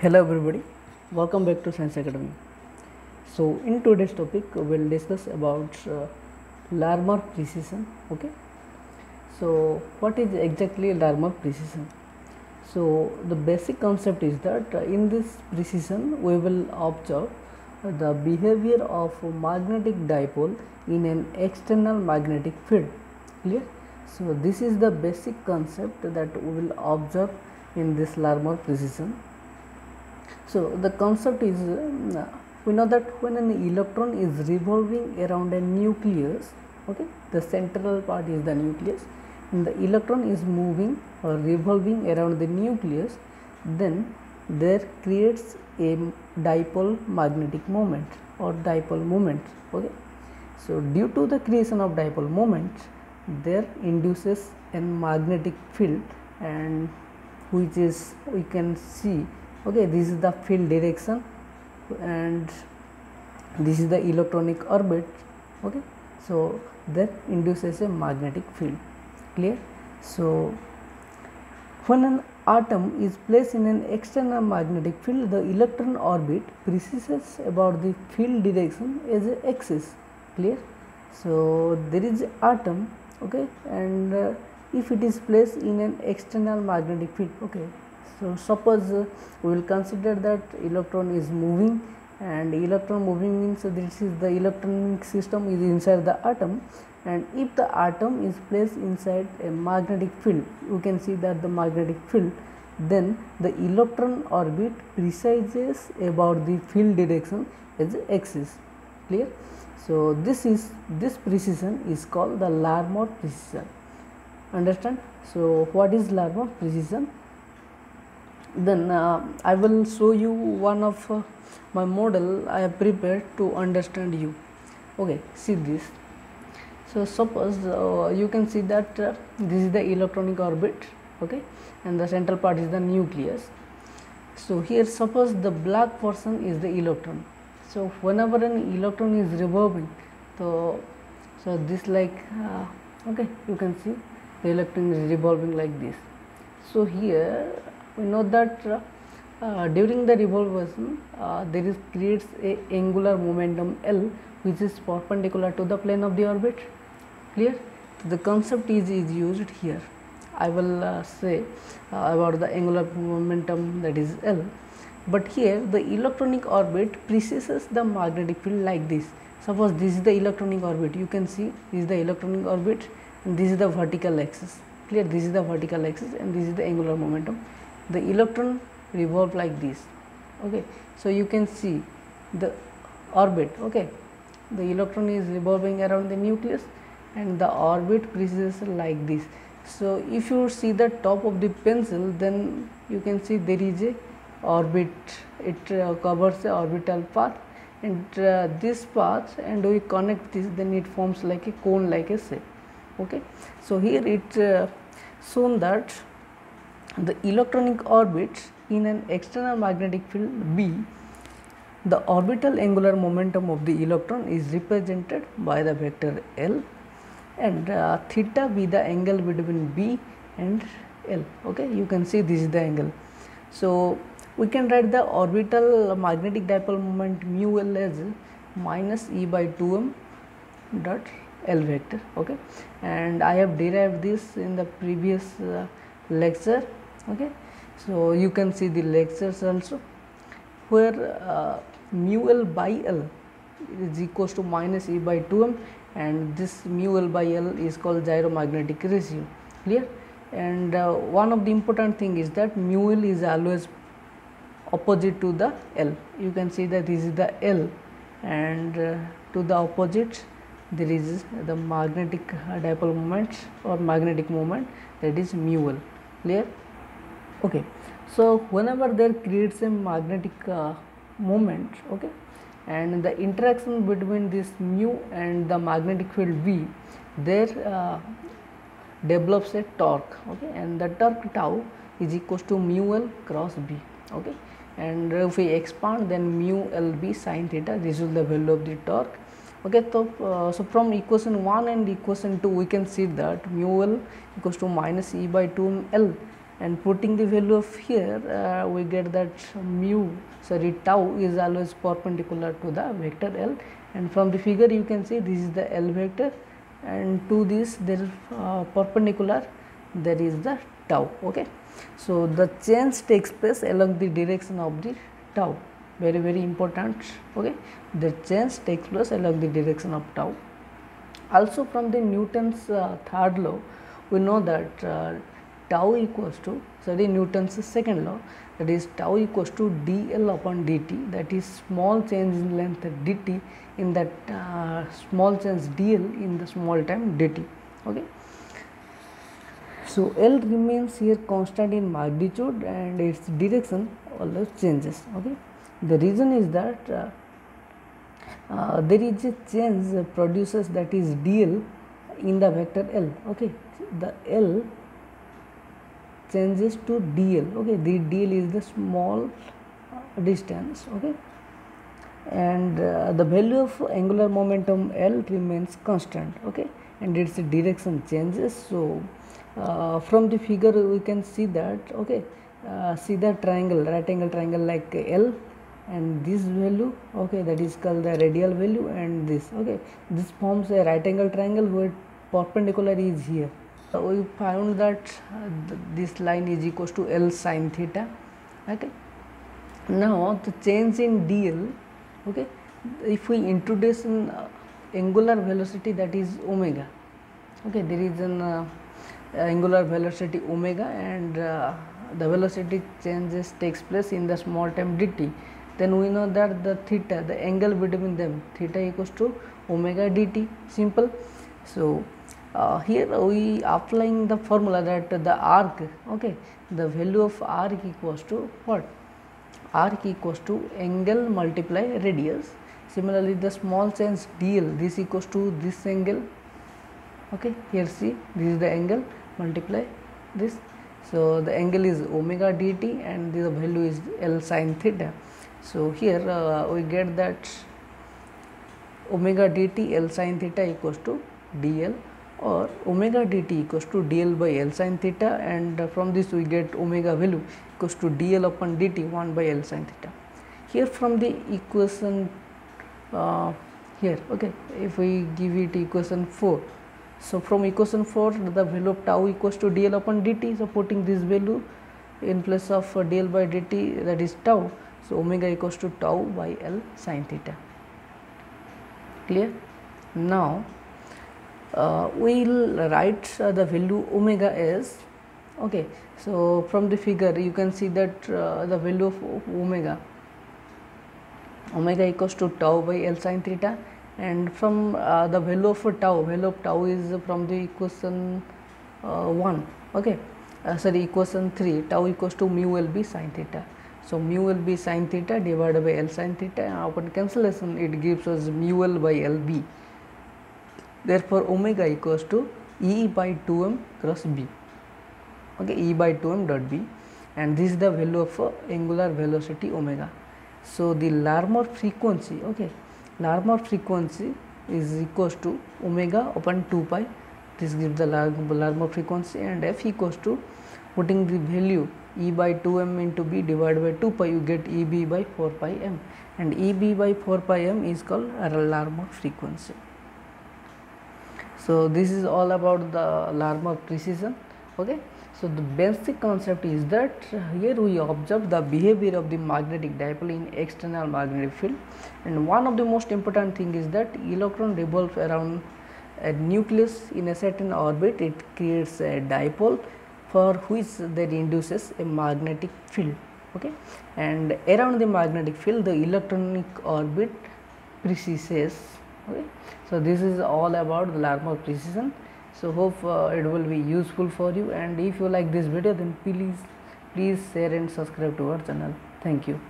Hello everybody, welcome back to Science Academy. So in today's topic we will discuss about uh, Larmor precession. Okay. So what is exactly Larmor precession? So the basic concept is that uh, in this precession we will observe the behavior of magnetic dipole in an external magnetic field. Clear? So this is the basic concept that we will observe in this Larmor precession. So the concept is uh, we know that when an electron is revolving around a nucleus, okay, the central part is the nucleus, and the electron is moving or revolving around the nucleus, then there creates a dipole magnetic moment or dipole moment. Okay, so due to the creation of dipole moment, there induces a magnetic field and which is we can see okay this is the field direction and this is the electronic orbit. Okay so that induces a magnetic field. Clear? So when an atom is placed in an external magnetic field the electron orbit precedes about the field direction as a axis. Clear? So there is atom okay and uh, if it is placed in an external magnetic field okay so suppose uh, we will consider that electron is moving and electron moving means this is the electronic system is inside the atom and if the atom is placed inside a magnetic field you can see that the magnetic field then the electron orbit precesses about the field direction as axis clear? So this is this precession is called the larmor precession. Understand? So what is larmor precession then uh, I will show you one of uh, my model I have prepared to understand you. Okay see this. So suppose uh, you can see that uh, this is the electronic orbit okay? And the central part is the nucleus. So here suppose the black portion is the electron. So whenever an electron is revolving so so this like uh, okay you can see the electron is revolving like this. So here we know that uh, uh, during the revolution uh, there is creates a angular momentum L which is perpendicular to the plane of the orbit. Clear? The concept is, is used here. I will uh, say uh, about the angular momentum that is L. But here the electronic orbit precedes the magnetic field like this. Suppose this is the electronic orbit. You can see this is the electronic orbit and this is the vertical axis. Clear? This is the vertical axis and this is the angular momentum the electron revolve like this okay? So you can see the orbit okay? The electron is revolving around the nucleus and the orbit precedes like this. So if you see the top of the pencil then you can see there is a orbit. It uh, covers the orbital path and uh, this path and we connect this then it forms like a cone like a shape okay? So here it uh, shown that the electronic orbits in an external magnetic field B, the orbital angular momentum of the electron is represented by the vector L and uh, theta be the angle between B and L. Okay, you can see this is the angle. So, we can write the orbital magnetic dipole moment mu L as minus E by 2m dot L vector. Okay, and I have derived this in the previous uh, lecture. Okay, so you can see the lectures also where uh, mu L by L is equals to minus E by 2m and this mu L by L is called gyromagnetic ratio clear? And uh, one of the important thing is that mu L is always opposite to the L. You can see that this is the L and uh, to the opposite there is the magnetic dipole moment or magnetic moment that is mu L. Clear okay. So whenever there creates a magnetic uh, moment okay and the interaction between this mu and the magnetic field v there uh, develops a torque okay and the torque tau is equals to mu l cross b okay. And if we expand then mu l b sine theta this is the value of the torque okay. So uh, so from equation 1 and equation 2 we can see that mu l equals to minus e by 2 l and putting the value of here uh, we get that mu sorry tau is always perpendicular to the vector L. And from the figure you can see this is the L vector. And to this there is uh, perpendicular there is the tau okay? So the change takes place along the direction of the tau. Very very important okay? The change takes place along the direction of tau. Also from the newton's uh, third law we know that uh, tau equals to sorry Newton's second law that is tau equals to dl upon dt that is small change in length dt in that uh, small change dl in the small time dt okay? So l remains here constant in magnitude and its direction always changes okay? The reason is that uh, uh, there is a change produces that is dl in the vector l okay? The l changes to dl okay? The dl is the small distance okay? And uh, the value of angular momentum l remains constant okay? And its direction changes so uh, from the figure we can see that okay? Uh, see the triangle right angle triangle like l and this value okay? That is called the radial value and this okay? This forms a right angle triangle where perpendicular is here we found that th this line is equals to L sine theta okay? Now the change in dl okay? If we introduce an uh, angular velocity that is omega okay? There is an uh, angular velocity omega and uh, the velocity changes takes place in the small time dt. Then we know that the theta the angle between them theta equals to omega dt. Simple. So uh, here we applying the formula that the arc okay the value of arc equals to what? arc equals to angle multiply radius. Similarly the small change dl this equals to this angle okay here see this is the angle multiply this. So the angle is omega dt and the value is l sine theta. So here uh, we get that omega dt l sine theta equals to dl or omega dt equals to dl by l sin theta and from this we get omega value equals to dl upon dt 1 by l sin theta. Here from the equation uh, here okay if we give it equation 4. So, from equation 4 the value of tau equals to dl upon dt. So, putting this value in place of dl by dt that is tau. So, omega equals to tau by l sin theta clear. Now, uh, we will write uh, the value omega as okay. So, from the figure you can see that uh, the value of omega omega equals to tau by L sin theta and from uh, the value of tau value of tau is from the equation uh, 1 okay uh, sorry equation 3 tau equals to mu L b sin theta. So, mu L b sin theta divided by L sin theta upon cancellation it gives us mu L by L b therefore omega equals to e by 2m cross b. Okay e by 2m dot b. And this is the value of uh, angular velocity omega. So the larmor frequency okay larmor frequency is equals to omega upon 2 pi. This gives the larmor frequency and f equals to putting the value e by 2m into b divided by 2 pi you get eb by 4 pi m. And eb by 4 pi m is called larmor frequency so this is all about the Larmor precession okay? So the basic concept is that here we observe the behavior of the magnetic dipole in external magnetic field. And one of the most important thing is that electron revolves around a nucleus in a certain orbit. It creates a dipole for which that induces a magnetic field okay? And around the magnetic field the electronic orbit precesses okay. So this is all about the Larmor precession. So hope uh, it will be useful for you. And if you like this video then please please share and subscribe to our channel. Thank you